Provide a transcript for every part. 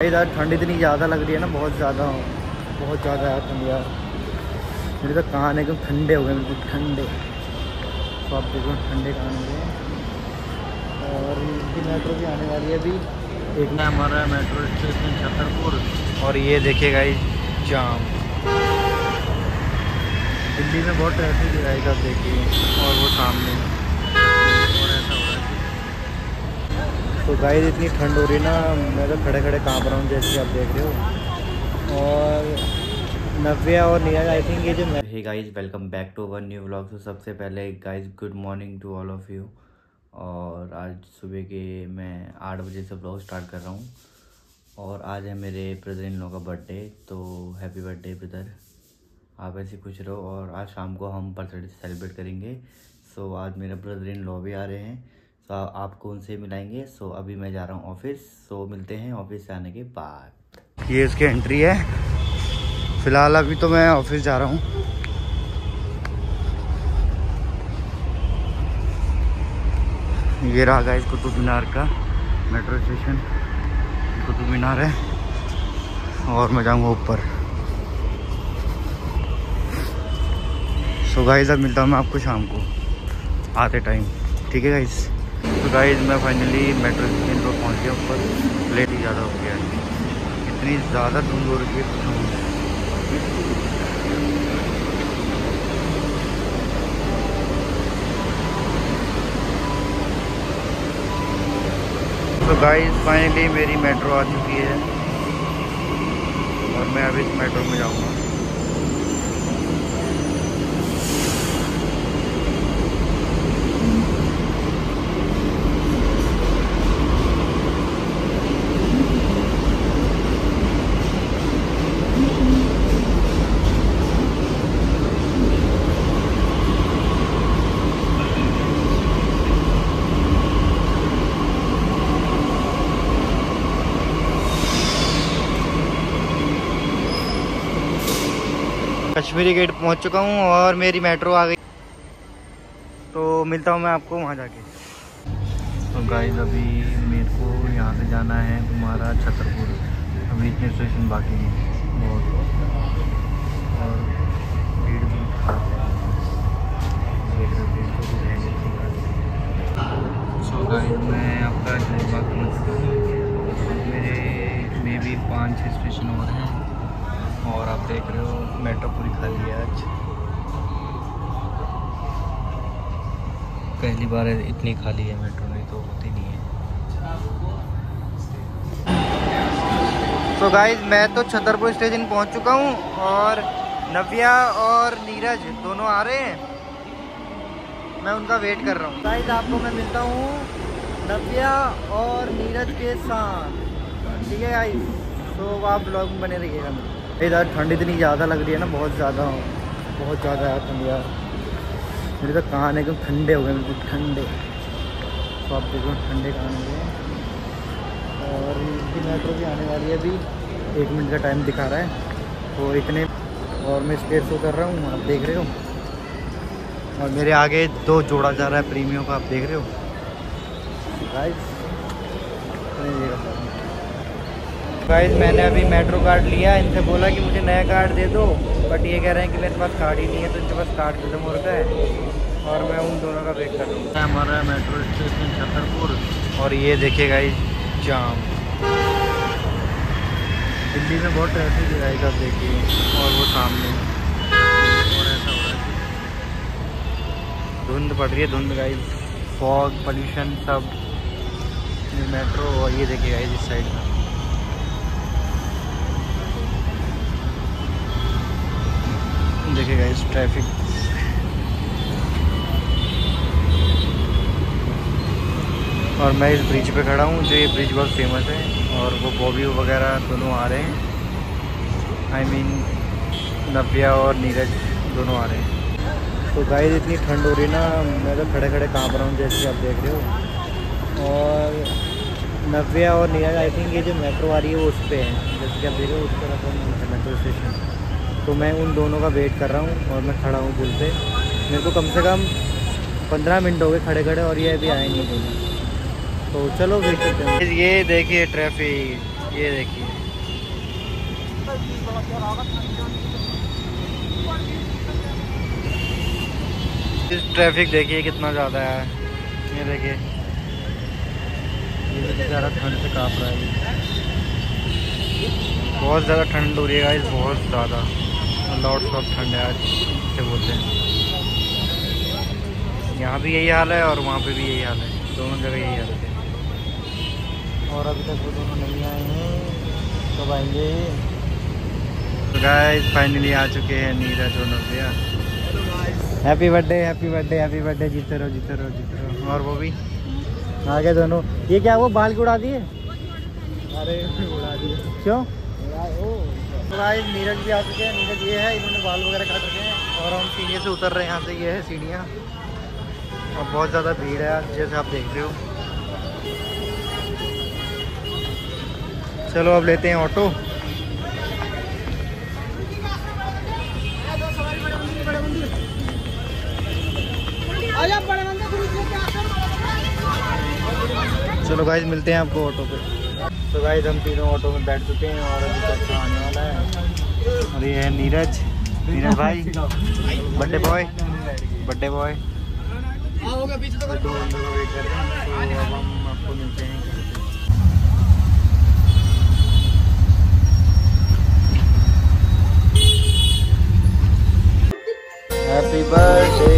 इधर ठंड इतनी ज़्यादा लग रही है ना, बहुत ज़्यादा बहुत ज़्यादा है ठंड यार। मेरे तो कान एकदम ठंडे हो गए बिल्कुल ठंडे। तो आप देखो, ठंडे कान हो गए। और इनकी मेट्रो भी आने वाली है अभी। एक में हमारा मेट्रो स्टेशन छतरपुर। और ये देखिएगा ये जाम। दिल्ली में बहुत ट्रैफ़िक है आप देखिए। और वो सामने और ऐसा हो रहा है तो गाइस इतनी ठंड हो रही ना, मैं तो खड़े खड़े काँप रहा हूँ जैसे आप देख रहे हो। और नव्या और नीरज आई थिंक ये जो hey guys welcome back to one new vlog तो सबसे पहले guys good morning to all of you और आज सुबह के मैं आठ बजे से ब्लॉग स्टार्ट कर रहा हूँ। और आज है मेरे ब्रदर इन लॉ का बर्थडे तो हैप्पी बर्थडे ब्रदर आप ऐसे खुश रहो। और आज शाम को हम बर्थडे सेलिब्रेट करेंगे। सो आज मेरे ब्रदर इन लॉ भी आ रहे हैं। तो आपको उनसे मिलाएँगे? सो अभी मैं जा रहा हूँ ऑफ़िस सो मिलते हैं ऑफ़िस से आने के बाद. ये इसकी एंट्री है। फ़िलहाल अभी तो मैं ऑफ़िस जा रहा हूँ। ये रहा इस कुतुब मीनार का मेट्रो स्टेशन कुतुब मीनार है। और मैं जाऊँगा ऊपर। सो गाइस अब मिलता हूँ मैं आपको शाम को, आते टाइम ठीक है गाइस तो गाइज़ मैं फाइनली मेट्रो स्टेशन पर पहुँच गया ऊपर। लेट ही ज़्यादा हो गया इतनी ज़्यादा धुंध हो रही है तो गाइस फाइनली मेरी मेट्रो आ चुकी है। और मैं अभी इस मेट्रो में जाऊँगा। कश्मीरी गेट पहुँच चुका हूँ और मेरी मेट्रो आ गई। तो मिलता हूँ मैं आपको वहाँ जाके। तो गाइस अभी मेरे को यहाँ से जाना है हमारा छतरपुर। अभी इतने स्टेशन बाकी हैं। और भीड़ गाइस मैं आपका मेरे में भी पाँच छः स्टेशन और हैं। और आप देख रहे हो मेट्रो पूरी पहली बार इतनी खाली है मेट्रो नहीं तो होती नहीं है। तो गाइज़ मैं तो छतरपुर स्टेशन पहुँच चुका हूँ और नव्या और नीरज दोनों आ रहे हैं। मैं उनका वेट कर रहा हूँ। गाइज़ आपको मैं मिलता हूँ नव्या और नीरज के साथ। ठीक है गाइज़ तो आप ब्लॉग में बने रहिएगा। इधर ठंड इतनी ज़्यादा लग रही है ना, बहुत ज़्यादा बहुत ज़्यादा है ठंड मेरे तो कान एकदम ठंडे हो गए बिल्कुल ठंडे। तो आप देखो, ठंडे कान हो गए। और इनकी मेट्रो भी आने वाली है अभी। एक मिनट का टाइम दिखा रहा है। तो इतने और मैं स्पेयर शो कर रहा हूँ, आप देख रहे हो। और मेरे आगे दो जोड़ा जा रहा है प्रीमियो का, आप देख रहे हो। गाइस गाइस मैंने अभी मेट्रो कार्ड लिया इनसे बोला कि मुझे नया कार्ड दे दो बट ये कह रहे हैं कि मेरे पास कार्ड ही नहीं है तो इनके पास कार्ड खत्म हो रखा है और मैं उन दोनों का वेट कर रहा हूँ। हमारा मेट्रो स्टेशन छतरपुर। और ये देखिए गाइस जाम। दिल्ली में बहुत ट्रैफ़िक है गाइस आप देखिए और वो सामने। और ऐसा हो रहा है धुंध पड़ रही है धुंध गाइस फॉग पोल्यूशन सब। मेट्रो और ये देखिए गाइस इस साइड का। देखेगा इस ट्रैफ़िक और मैं इस ब्रिज पे खड़ा हूँ, जो ये ब्रिज बहुत फ़ेमस है, और वो बॉबी वगैरह दोनों आ रहे हैं। आई मीन नव्या और नीरज दोनों आ रहे हैं। तो गाइस इतनी ठंड हो रही ना, मैं तो खड़े खड़े काँप रहा हूँ, जैसे आप देख रहे हो। और नव्या और नीरज आई थिंक ये जो मेट्रो आ रही है, वो उस पर है। जैसे कि आप देख रहे हो, उस तरफ़ मेट्रो स्टेशन तो मैं उन दोनों का वेट कर रहा हूँ और मैं खड़ा हूँ पुल पे। मेरे को कम से कम पंद्रह मिनट हो गए खड़े खड़े और ये अभी आए नहीं दोनों तो चलो वेट करते हैं। ये देखिए ट्रैफ़िक, ये देखिए। इस ट्रैफ़िक देखिए कितना ज़्यादा है। ये देखिए। ये बेचारा ठंड से काँप रहा है। बहुत ज़्यादा ठंड हो रही है इस बहुत ज़्यादा। लॉट्स ऑफ़ ठंड है आज से बोलते हैं? यहाँ भी यही हाल है और वहाँ पे भी यही हाल है। दोनों जगह यही हाल है। और अभी तक वो दोनों नहीं आए हैं कब आएँगे? तो गाइस फाइनली आ चुके हैं नीरज और Navya. Happy birthday happy birthday happy birthday जीते रहो जीते रहो जीते रहो। और वो भी? आ गए दोनों। ये क्या वो बाल की उड़ा दिए? अरे उड़ा दिए। क्यों? गाइस नीरज भी आ चुके हैं। नीरज ये है, इन्होंने बाल वगैरह काट रखे हैं। और हम सीढ़ियों से उतर रहे हैं, यहाँ से ये है सीढ़ियाँ। और बहुत ज़्यादा भीड़ है, जैसे आप देख रहे हो। चलो अब लेते हैं ऑटो। चलो गाइज़ मिलते हैं आपको ऑटो पे। तो गाइज़ हम तीनों ऑटो में बैठ चुके हैं और अभी तक आने वाला है। और ये है नीरज। नीरज भाई बर्थडे बॉय बर्थडे बॉय दो बंदों तो हैप्पी बर्थडे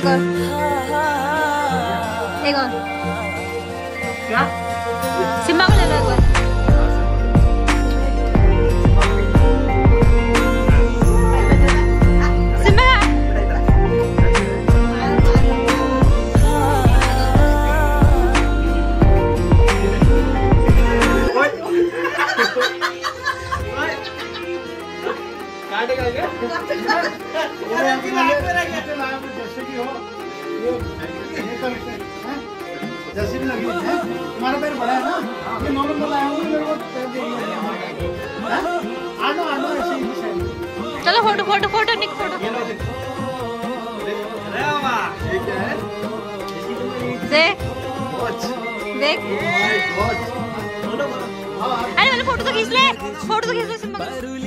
100원. 100원. 야? 10만 원 내라고 जैसे भी लगी तुम्हारा पैर बड़ा है ना नंबर लाया मेरे को आनो आनो ऐसे चलो फ़ोटो फ़ोटो फ़ोटो, निक फ़ोटो। देखो देख। अरे वाले फ़ोटो तो खींच ले। फ़ोटो तो खींच ले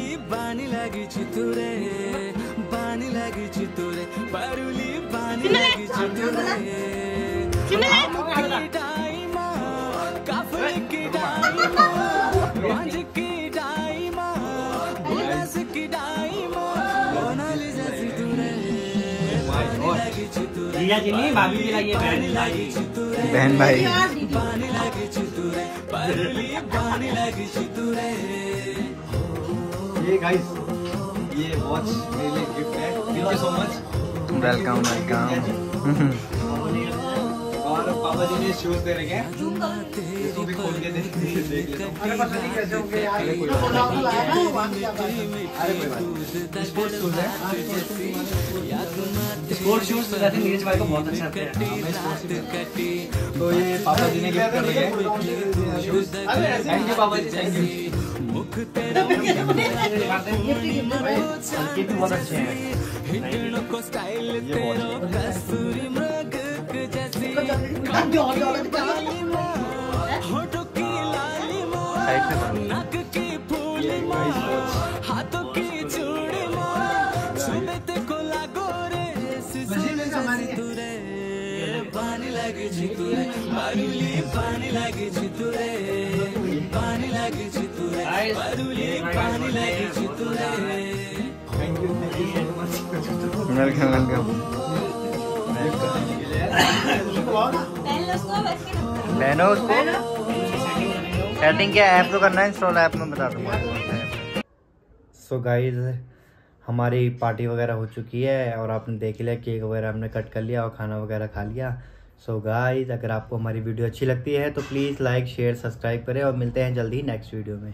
सिम्बा का। पारुली बानी लागिछि तुरे बानी लागिछि तुरे पारुली बानी सिम्बा तुरे सिम्बा ले की डाइमा काफले की डाइमा मांझ की डाइमा बुलास की डाइमा मोनालिसा सी तुरे बानी लागिछि तुरे जिया जी नहीं भाभी भी लाइए बहन। भाई। ये गाइस ये वॉच मेरे लिए गिफ्ट है। Thank you so much welcome welcome और पापा जी ने शूज़ दे रखे हैं इसको भी खोल के देख देख अरे पता नहीं कैसे होंगे यार। अरे कोई बात नहीं। अरे कोई बात नहीं। स्पोर्ट्स शूज़ है। स्पोर्ट्स शूज़ रहते हैं नीरज भाई को बहुत अच्छा लगता है। sports तो ये पापा जी ने गिफ्ट कर रखे हैं। थैंक यू पापा जी थैंक यू मुख तेरा ये को स्टाइल तेरा कस्तूरी मृग जैसी होठों की लाली मोर नाक की फूली मोर हाथों की चूड़ी मोर छुबे को लागो रे तुरे पानी लगे जितुरे पानी लगे जितुरे पानी लगे वेलकम वेलकम पहनो उसको? सेटिंग क्या ऐप करना है? इंस्टॉल ऐप में बता दूँगा। सो गाइस हमारी पार्टी वगैरह हो चुकी है और आपने देख लिया केक वगैरह हमने कट कर लिया और खाना वगैरह खा लिया। सो so गाइज़ अगर आपको हमारी वीडियो अच्छी लगती है तो प्लीज़ लाइक शेयर सब्सक्राइब करें और मिलते हैं जल्दी नेक्स्ट वीडियो में।